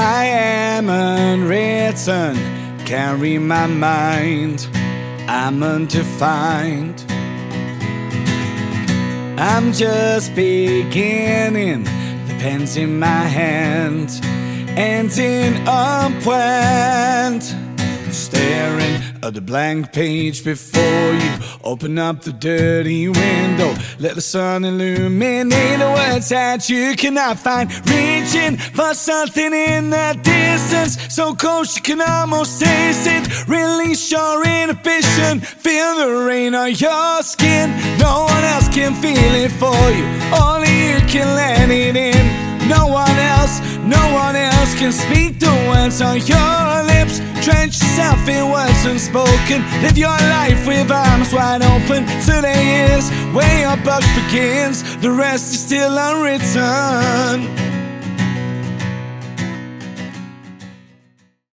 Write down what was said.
am unwritten, carry my mind. I'm undefined. I'm just beginning, the pen's in my hand, ending unplanned. At the blank page before you. Open up the dirty window, let the sun illuminate the words that you cannot find. Reaching for something in the distance, so close you can almost taste it. Release your inhibition, feel the rain on your skin. No one else can feel it for you, only you can let it in. No one else, no one else can speak the words on your lips. Drench yourself in words unspoken. Live your life with arms wide open. Today is where your buck begins. The rest is still unwritten.